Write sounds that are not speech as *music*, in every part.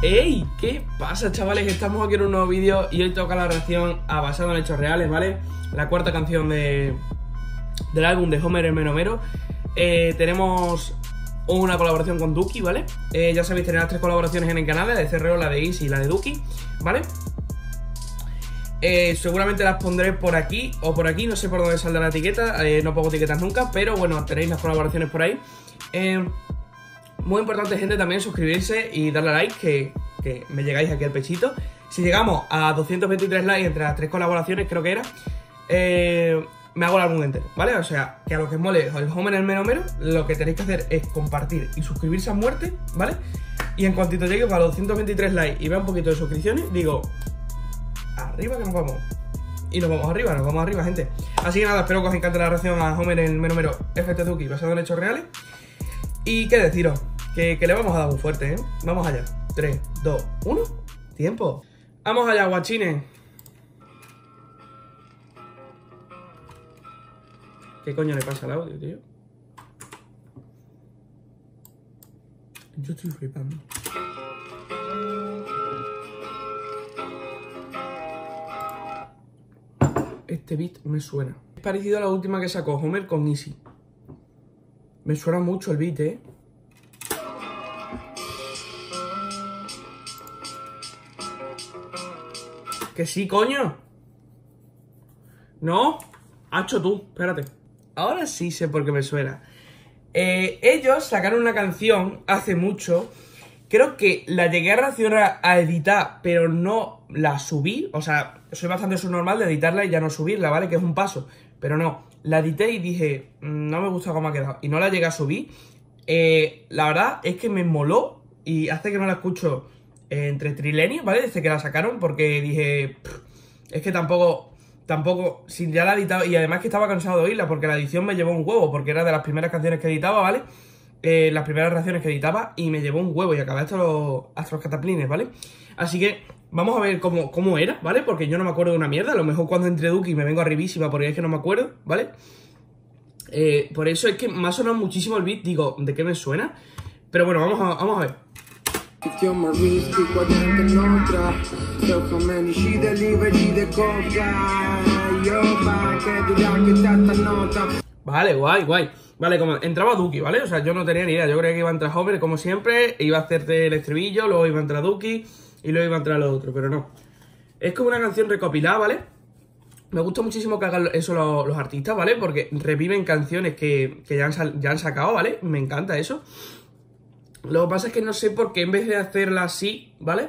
¡Ey! ¿Qué pasa, chavales? Estamos aquí en un nuevo vídeo y hoy toca la reacción a Basado en Hechos Reales, ¿vale? La cuarta canción de, del álbum de Homer el Menomero. Eh, tenemos una colaboración con Duki, ¿vale? Eh, ya sabéis, tener las tres colaboraciones en el canal, la de CRO, la de Easy y la de Duki, ¿vale? Eh, seguramente las pondré por aquí o por aquí, no sé por dónde saldrá la etiqueta, eh, no pongo etiquetas nunca, pero bueno, tenéis las colaboraciones por ahí. Eh, muy importante, gente, también suscribirse y darle a like, que, que, me llegáis aquí al pechito. Si llegamos a 223 likes entre las tres colaboraciones, creo que era, eh, me hago el álbum entero, ¿vale? O sea, que a los que mole el home en el menomero, lo que tenéis que hacer es compartir y suscribirse a muerte, ¿vale? Y en cuantito llegue a los 223 likes y vea un poquito de suscripciones, digo, arriba que nos vamos. Y nos vamos arriba, nos vamos arriba, gente. Así que nada, espero que os encante la reacción a Homer en el menomero FT Duki basado en hechos reales. Y qué deciros, que, que, le vamos a dar un fuerte, ¿eh? Vamos allá. 3, 2, 1, tiempo. Vamos allá, guachines. ¿Qué coño le pasa al audio, tío? Yo estoy flipando. Este beat me suena. Es parecido a la última que sacó Homer con Easy. Me suena mucho el beat, ¿eh? Que sí, coño. ¿No? Hacho tú, espérate. Ahora sí sé por qué me suena. Eh, ellos sacaron una canción hace mucho. Creo que la llegué a reaccionar a editar, pero no la subí. O sea, soy bastante subnormal de editarla y ya no subirla, ¿vale? Que es un paso. Pero no, la edité y dije, mm, no me gusta cómo ha quedado. Y no la llegué a subir. Eh, la verdad es que me moló y hace que no la escucho eh, entre trilenios, ¿vale? Desde que la sacaron, porque dije, es que tampoco, tampoco, sin ya la editado, y además que estaba cansado de oírla, porque la edición me llevó un huevo, porque era de las primeras canciones que editaba, ¿vale? Eh, las primeras reacciones que editaba y me llevó un huevo y acabé hasta los, hasta los cataplines, ¿vale? Así que vamos a ver cómo, cómo era, ¿vale? Porque yo no me acuerdo de una mierda, a lo mejor cuando entre Duki me vengo arribísima porque es que no me acuerdo, ¿vale? Eh, por eso es que me ha sonado muchísimo el beat, digo, ¿de qué me suena? Pero bueno, vamos a, vamos a ver. Vale, guay, guay. Vale, como entraba Duki, ¿vale? O sea, yo no tenía ni idea. Yo creía que iba a entrar Homer, como siempre, iba a hacerte el estribillo, luego iba a entrar Duki y luego iba a entrar lo otro, pero no. Es como una canción recopilada, ¿vale? Me gusta muchísimo que hagan eso los, los artistas, ¿vale? Porque reviven canciones que, que ya, han, ya han sacado, ¿vale? Me encanta eso. Lo que pasa es que no sé por qué en vez de hacerla así, ¿vale?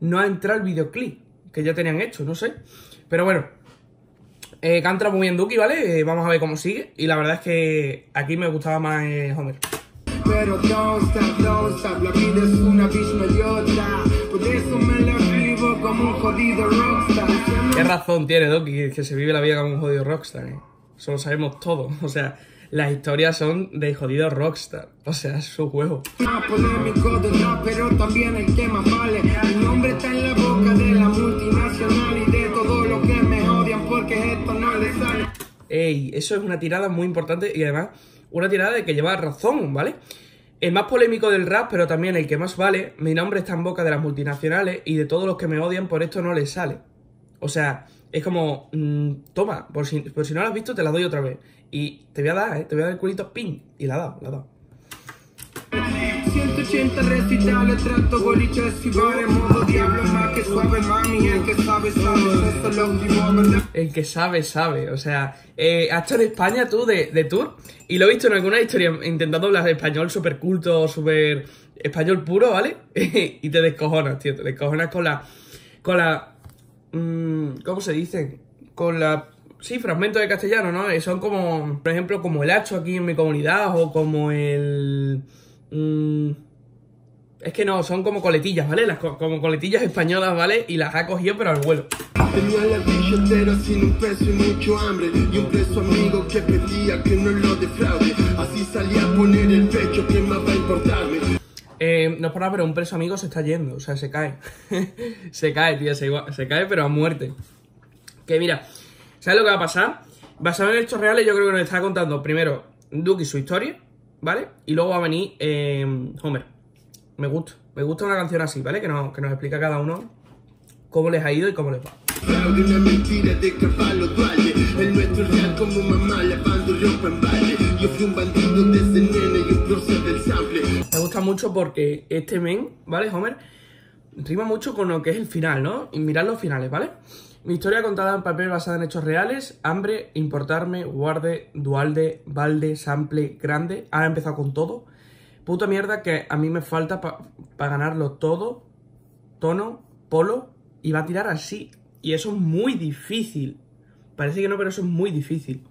No ha entrado el videoclip que ya tenían hecho, no sé. Pero bueno, eh, canta muy bien Duki, ¿vale? Eh, vamos a ver cómo sigue. Y la verdad es que aquí me gustaba más eh, Homer. Pero la vida es una. Por eso me la vivo como un jodido rockstar. Qué razón tiene Duki, que se vive la vida como un jodido rockstar, ¿eh? Eso lo sabemos todo. *laughs* O sea, las historias son de jodido rockstar. O sea, es su juego. Eso es una tirada muy importante y además una tirada de que lleva razón, ¿vale? El más polémico del rap, pero también el que más vale, mi nombre está en boca de las multinacionales y de todos los que me odian por esto no les sale. O sea, es como, mmm, toma, por si, por si no lo has visto, te la doy otra vez. Y te voy a dar, ¿eh? Te voy a dar el culito, pin. Y la ha dado, la ha dado. 180 recitales, trato boliches y bares, modo diablo más que suave, mami. El que sabe, sabe, El que sabe, sabe. O sea, eh, has estado en España tú de, de tour y lo he visto en alguna historia intentando hablar español súper culto, súper español puro, ¿vale? *laughs* y te descojonas, tío. Te descojonas con la. Con la. Mmm, ¿Cómo se dice? Con la sí, fragmentos de castellano, ¿no? Son como, por ejemplo, como el hacho aquí en mi comunidad o como el... Mmm, es que no, son como coletillas, ¿vale? Las, como coletillas españolas, ¿vale? Y las ha cogido pero al vuelo. Tenía la billetera sin un peso y mucho hambre Y un preso amigo que pedía que no lo defraude Así salía a poner el pecho, ¿qué más va a importarme? Eh, no es por nada, pero un preso amigo se está yendo, o sea, se cae. *laughs* se cae, tío, se, se cae, pero a muerte. Que mira, ¿Sabes lo que va a pasar? Basado en hechos reales, yo creo que nos está contando primero Duke y su historia, ¿vale? Y luego va a venir eh, Homer. Me gusta, Me gusta una canción así, ¿vale? Que nos, que nos explica cada uno cómo les ha ido y cómo les va. Me gusta mucho porque este men, ¿vale, Homer? Rima mucho con lo que es el final, ¿no? Y mirad los finales, ¿vale? Mi historia contada en papel basada en hechos reales, hambre, importarme, guarde, dualde, balde, sample, grande. Ahora empezado con todo. Puta mierda que a mí me falta para ganarlo todo. Tono, polo. Y va a tirar así. Y eso es muy difícil. Parece que no, pero eso es muy difícil.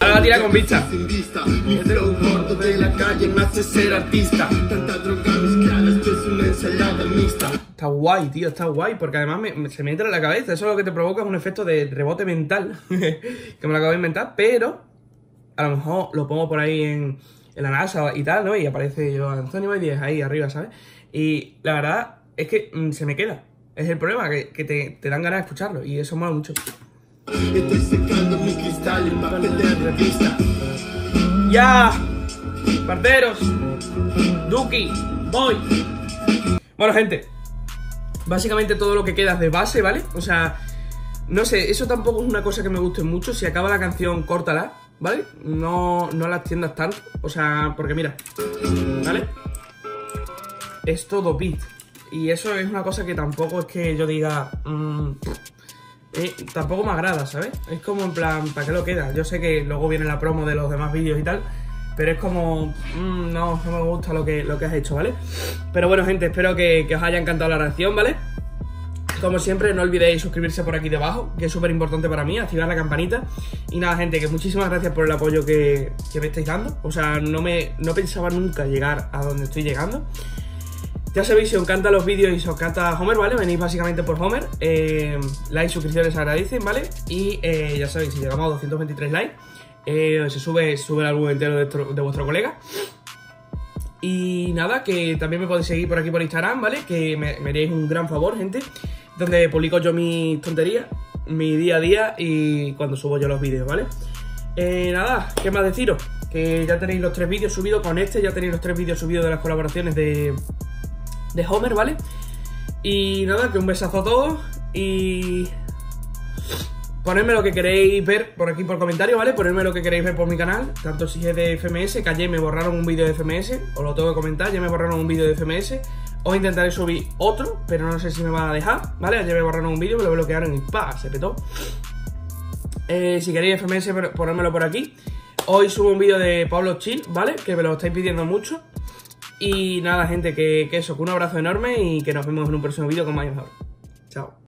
Ahora va a tirar con vista. Sin vista, mi flow gordo de la calle me hace ser artista Tanta droga mezclada, esto es una ensalada mixta Está guay, tío, está guay, porque además me- me- se me entra en la cabeza. Eso lo que te provoca es un efecto de rebote mental, *laughs* que me lo acabo de inventar, pero a lo mejor lo pongo por ahí en, en la NASA y tal, ¿no? Y aparece yo, Antonio Bayes, ahí arriba, ¿sabes? Y la verdad es que mm, se me queda. Es el problema, que, que te, te dan ganas de escucharlo, y eso mola mucho. Estoy secando papel de revista ¡Ya! ¡Parteros! ¡Duki! ¡Voy! Bueno, gente. Básicamente todo lo que queda es de base, ¿vale? O sea, no sé, eso tampoco es una cosa que me guste mucho. Si acaba la canción, córtala, ¿vale? No, no la extiendas tanto. O sea, porque mira, ¿vale? Es todo beat. Y eso es una cosa que tampoco es que yo diga. mm, eh, tampoco me agrada, ¿sabes? Es como en plan, ¿para qué lo queda? Yo sé que luego viene la promo de los demás vídeos y tal, pero es como, mm, no, no me gusta lo que, lo que has hecho, ¿vale? Pero bueno, gente, espero que, que os haya encantado la reacción, ¿vale? Como siempre, no olvidéis suscribirse por aquí debajo, que es súper importante para mí, activar la campanita. Y nada, gente, que muchísimas gracias por el apoyo que, me estáis dando. O sea, no, me, no pensaba nunca llegar a donde estoy llegando. Ya sabéis, si os encantan los vídeos y si os encanta Homer, ¿vale? Venís básicamente por Homer. Eh, likes, suscripciones agradecen, ¿vale? Y eh, ya sabéis, si llegamos a 223 likes, eh, se sube, sube el álbum entero de vuestro colega. Y nada, que también me podéis seguir por aquí por Instagram, ¿vale? Que me, me haréis un gran favor, gente. Donde publico yo mis tonterías, mi día a día y cuando subo yo los vídeos, ¿vale? Eh, nada, ¿qué más deciros? Que ya tenéis los tres vídeos subidos con este, ya tenéis los tres vídeos subidos de las colaboraciones de, de Homer, ¿vale? Y nada, que un besazo a todos y ponedme lo que queréis ver por aquí por comentario, ¿vale? Ponedme lo que queréis ver por mi canal, tanto si es de FMS, que ayer me borraron un vídeo de FMS, os lo tengo que comentar, ya me borraron un vídeo de FMS, os intentaré subir otro, pero no sé si me van a dejar, ¿vale? Ayer me borraron un vídeo, me lo bloquearon y ¡pa! se petó. Eh, si queréis FMS, pon- ponérmelo por aquí. Hoy subo un vídeo de Pablo Chill, ¿vale? Que me lo estáis pidiendo mucho. Y nada, gente, que, eso, que un abrazo enorme y que nos vemos en un próximo vídeo con más. Chao.